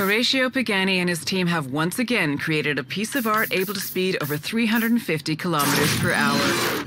Horatio Pagani and his team have once again created a piece of art able to speed over 350 kilometers per hour.